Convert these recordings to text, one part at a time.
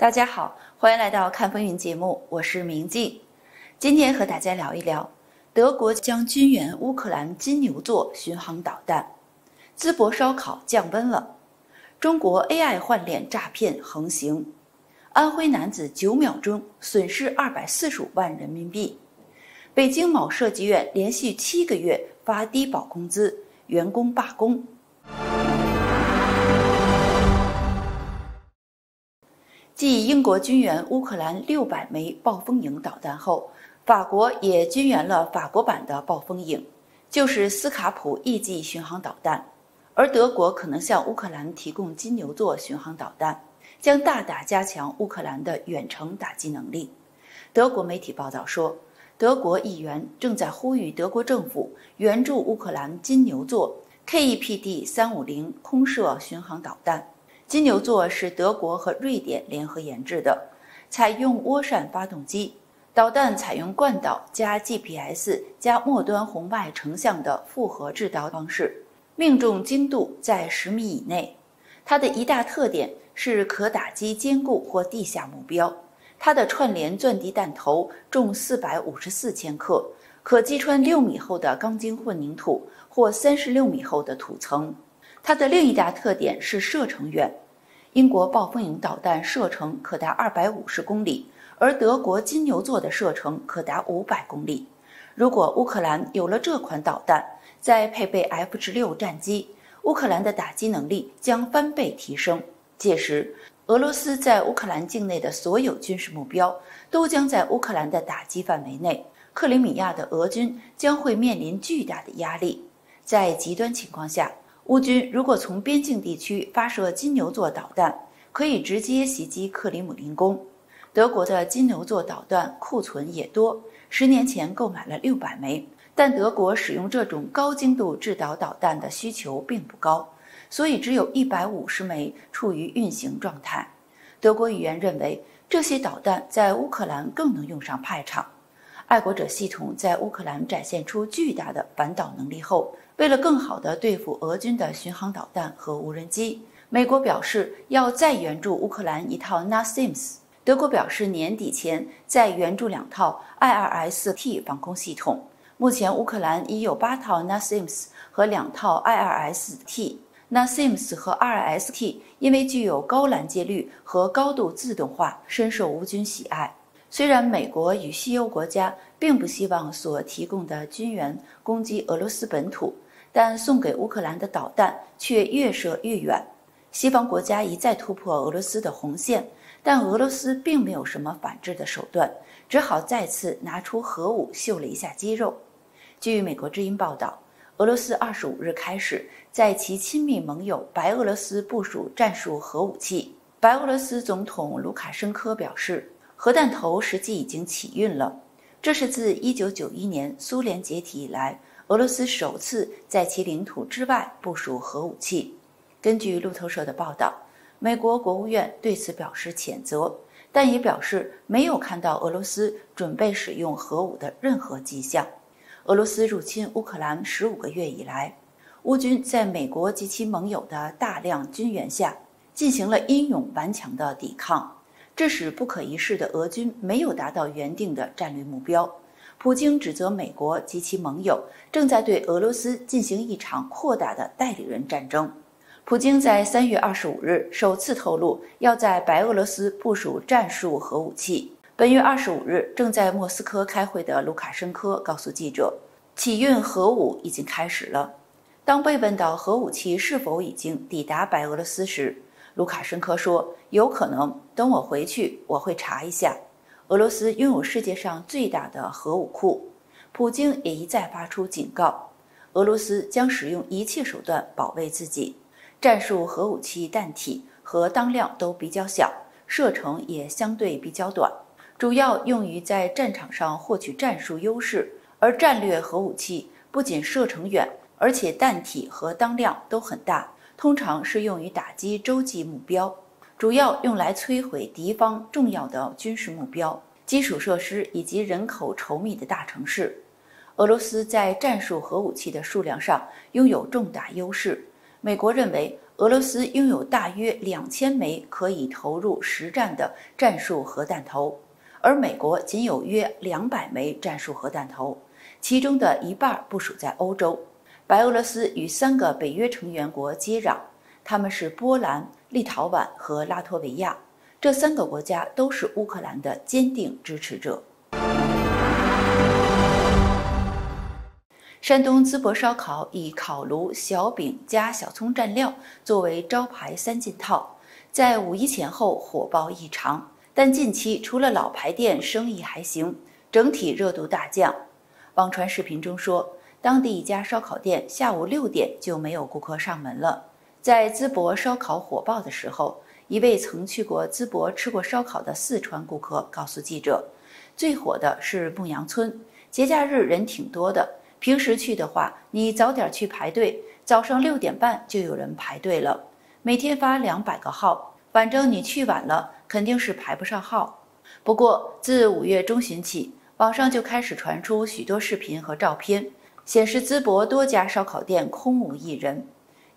大家好，欢迎来到看风云节目，我是明镜。今天和大家聊一聊，德国将军援乌克兰金牛座巡航导弹，淄博烧烤降温了。中国 AI 换脸诈骗横行，安徽男子九秒钟损失二百四十五万人民币。北京某设计院连续七个月发低保工资，员工罢工。继英国军援乌克兰六百枚暴风影导弹后，法国也军援了法国版的暴风影，就是斯卡普 E-G 巡航导弹。而德国可能向乌克兰提供金牛座巡航导弹，将大大加强乌克兰的远程打击能力。德国媒体报道说，德国议员正在呼吁德国政府援助乌克兰金牛座 KEPD 三五零空射巡航导弹。金牛座是德国和瑞典联合研制的，采用涡扇发动机，导弹采用惯导加 GPS 加末端红外成像的复合制导方式，命中精度在十米以内。它的一大特点是可打击坚固或地下目标。它的串联钻地弹头重四百五十四千克，可击穿六米厚的钢筋混凝土或三十六米厚的土层。它的另一大特点是射程远，英国暴风影导弹射程可达二百五十公里，而德国金牛座的射程可达五百公里。如果乌克兰有了这款导弹，再配备 F 十六战机，乌克兰的打击能力将翻倍提升。届时，俄罗斯在乌克兰境内的所有军事目标都将在乌克兰的打击范围内，克里米亚的俄军将会面临巨大的压力。在极端情况下，乌军如果从边境地区发射金牛座导弹，可以直接袭击克里姆林宫。德国的金牛座导弹库存也多，十年前购买了六百枚，但德国使用这种高精度制导导弹的需求并不高，所以只有一百五十枚处于运行状态。德国议员认为，这些导弹在乌克兰更能用上派场。爱国者系统在乌克兰展现出巨大的反导能力后。为了更好地对付俄军的巡航导弹和无人机，美国表示要再援助乌克兰一套 NASAMS。德国表示年底前再援助两套 IRS-T 防空系统。目前乌克兰已有八套 NASAMS 和两套 IRS-T。NASAMS 和 IRS-T 因为具有高拦截率和高度自动化，深受乌军喜爱。虽然美国与西欧国家并不希望所提供的军援攻击俄罗斯本土。但送给乌克兰的导弹却越射越远，西方国家一再突破俄罗斯的红线，但俄罗斯并没有什么反制的手段，只好再次拿出核武秀了一下肌肉。据美国之音报道，俄罗斯二十五日开始在其亲密盟友白俄罗斯部署战术核武器。白俄罗斯总统卢卡申科表示，核弹头实际已经起运了，这是自一九九一年苏联解体以来。俄罗斯首次在其领土之外部署核武器。根据路透社的报道，美国国务院对此表示谴责，但也表示没有看到俄罗斯准备使用核武的任何迹象。俄罗斯入侵乌克兰十五个月以来，乌军在美国及其盟友的大量军援下进行了英勇顽强的抵抗，这使不可一世的俄军没有达到原定的战略目标。普京指责美国及其盟友正在对俄罗斯进行一场扩大的代理人战争。普京在三月二十五日首次透露要在白俄罗斯部署战术核武器。本月二十五日，正在莫斯科开会的卢卡申科告诉记者，起运核武已经开始了。当被问到核武器是否已经抵达白俄罗斯时，卢卡申科说：“有可能，等我回去，我会查一下。”俄罗斯拥有世界上最大的核武库，普京也一再发出警告：俄罗斯将使用一切手段保卫自己。战术核武器弹体和当量都比较小，射程也相对比较短，主要用于在战场上获取战术优势。而战略核武器不仅射程远，而且弹体和当量都很大，通常是用于打击洲际目标。主要用来摧毁敌方重要的军事目标、基础设施以及人口稠密的大城市。俄罗斯在战术核武器的数量上拥有重大优势。美国认为，俄罗斯拥有大约两千枚可以投入实战的战术核弹头，而美国仅有约两百枚战术核弹头，其中的一半部署在欧洲。白俄罗斯与三个北约成员国接壤，他们是波兰、立陶宛和拉脱维亚。这三个国家都是乌克兰的坚定支持者。山东淄博烧烤以烤炉、小饼加小葱蘸料作为招牌三件套，在五一前后火爆异常。但近期除了老牌店生意还行，整体热度大降。网传视频中说，当地一家烧烤店下午六点就没有顾客上门了。在淄博烧烤火爆的时候。一位曾去过淄博吃过烧烤的四川顾客告诉记者，最火的是牧羊村，节假日人挺多的。平时去的话，你早点去排队，早上六点半就有人排队了。每天发两百个号，反正你去晚了肯定是排不上号。不过自五月中旬起，网上就开始传出许多视频和照片，显示淄博多家烧烤店空无一人。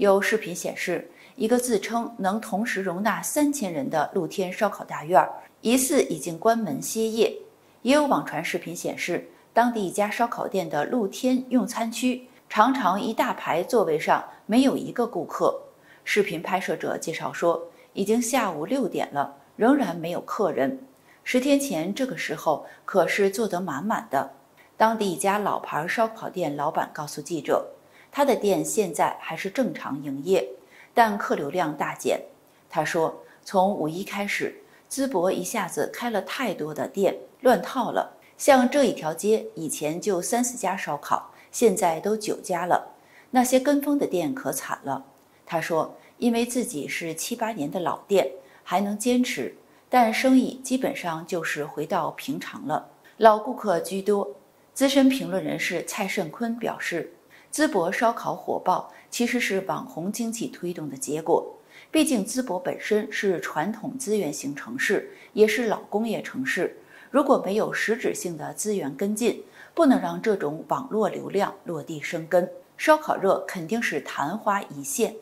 有视频显示。一个自称能同时容纳三千人的露天烧烤大院，疑似已经关门歇业。也有网传视频显示，当地一家烧烤店的露天用餐区常常一大排座位上没有一个顾客。视频拍摄者介绍说，已经下午六点了，仍然没有客人。十天前这个时候可是坐得满满的。当地一家老牌烧烤店老板告诉记者，他的店现在还是正常营业。但客流量大减，他说：“从五一开始，淄博一下子开了太多的店，乱套了。像这一条街以前就三四家烧烤，现在都九家了。那些跟风的店可惨了。”他说：“因为自己是七八年的老店，还能坚持，但生意基本上就是回到平常了，老顾客居多。”资深评论人士蔡胜坤表示。淄博烧烤火爆，其实是网红经济推动的结果。毕竟淄博本身是传统资源型城市，也是老工业城市。如果没有实质性的资源跟进，不能让这种网络流量落地生根，烧烤热肯定是昙花一现。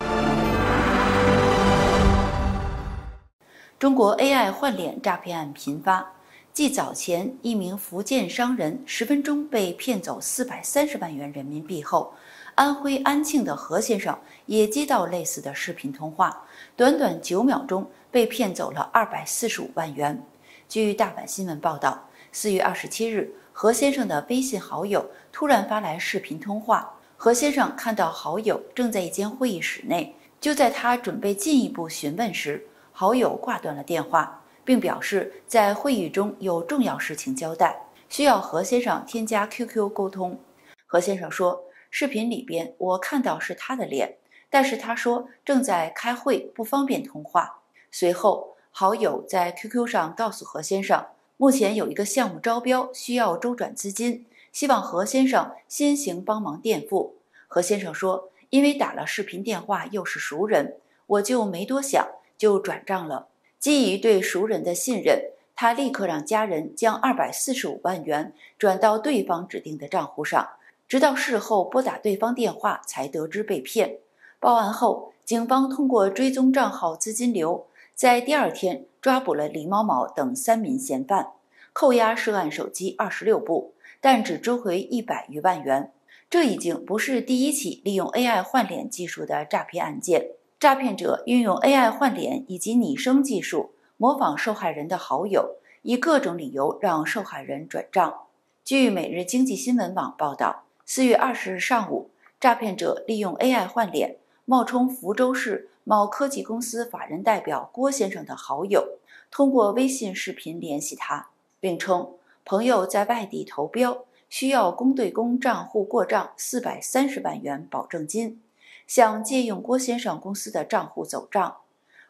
中国 AI 换脸诈骗案频发。继早前一名福建商人十分钟被骗走四百三十万元人民币后，安徽安庆的何先生也接到类似的视频通话，短短九秒钟被骗走了二百四十五万元。据大阪新闻报道，四月二十七日，何先生的微信好友突然发来视频通话，何先生看到好友正在一间会议室内，就在他准备进一步询问时，好友挂断了电话。并表示在会议中有重要事情交代，需要何先生添加 QQ 沟通。何先生说：“视频里边我看到是他的脸，但是他说正在开会，不方便通话。”随后，好友在 QQ 上告诉何先生，目前有一个项目招标，需要周转资金，希望何先生先行帮忙垫付。何先生说：“因为打了视频电话又是熟人，我就没多想，就转账了。”基于对熟人的信任，他立刻让家人将二百四十五万元转到对方指定的账户上，直到事后拨打对方电话才得知被骗。报案后，警方通过追踪账号资金流，在第二天抓捕了李某某等三名嫌犯，扣押涉案手机二十六部，但只追回一百余万元。这已经不是第一起利用 AI 换脸技术的诈骗案件。诈骗者运用 AI 换脸以及拟声技术，模仿受害人的好友，以各种理由让受害人转账。据每日经济新闻网报道，四月二十日上午，诈骗者利用 AI 换脸，冒充福州市某科技公司法人代表郭先生的好友，通过微信视频联系他，并称朋友在外地投标，需要公对公账户过账四百三十万元保证金。想借用郭先生公司的账户走账，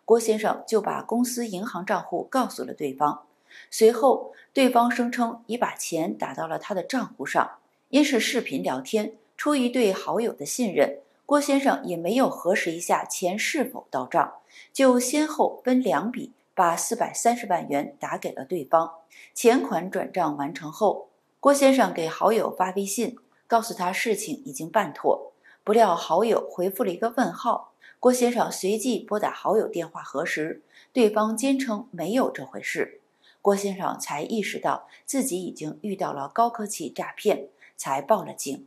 郭先生就把公司银行账户告诉了对方。随后，对方声称已把钱打到了他的账户上。因是视频聊天，出于对好友的信任，郭先生也没有核实一下钱是否到账，就先后分两笔把四百三十万元打给了对方。钱款转账完成后，郭先生给好友发微信，告诉他事情已经办妥。不料好友回复了一个问号。郭先生随即拨打好友电话核实，对方坚称没有这回事。郭先生才意识到自己已经遇到了高科技诈骗，才报了警。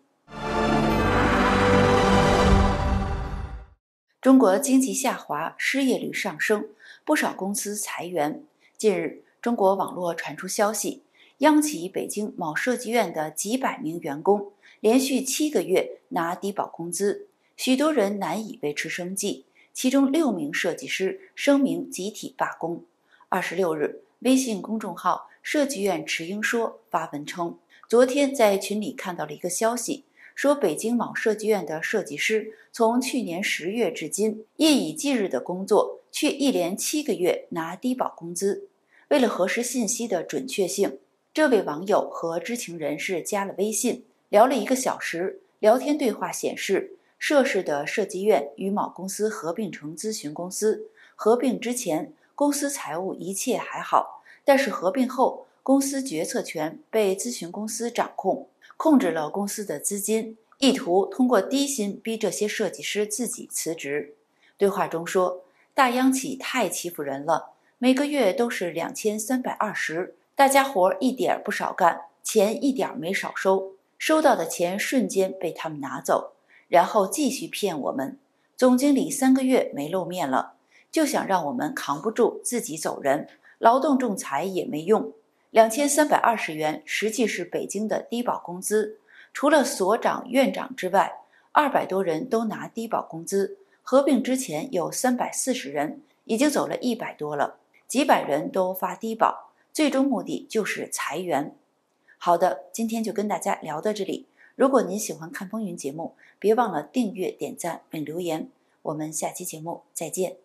中国经济下滑，失业率上升，不少公司裁员。近日，中国网络传出消息，央企北京某设计院的几百名员工连续七个月拿低保工资。许多人难以维持生计，其中六名设计师声明集体罢工。二十六日，微信公众号“设计院迟英说”发文称，昨天在群里看到了一个消息，说北京某设计院的设计师从去年十月至今，夜以继日的工作，却一连七个月拿低保工资。为了核实信息的准确性，这位网友和知情人士加了微信，聊了一个小时。聊天对话显示。涉事的设计院与某公司合并成咨询公司。合并之前，公司财务一切还好，但是合并后，公司决策权被咨询公司掌控，控制了公司的资金，意图通过低薪逼这些设计师自己辞职。对话中说：“大央企太欺负人了，每个月都是两千三百二十，大家活一点不少干，钱一点没少收，收到的钱瞬间被他们拿走。”然后继续骗我们，总经理三个月没露面了，就想让我们扛不住自己走人，劳动仲裁也没用。两千三百二十元实际是北京的低保工资，除了所长、院长之外，二百多人都拿低保工资。合并之前有三百四十人，已经走了一百多了，几百人都发低保，最终目的就是裁员。好的，今天就跟大家聊到这里。如果您喜欢看风云节目，别忘了订阅、点赞并留言。我们下期节目再见。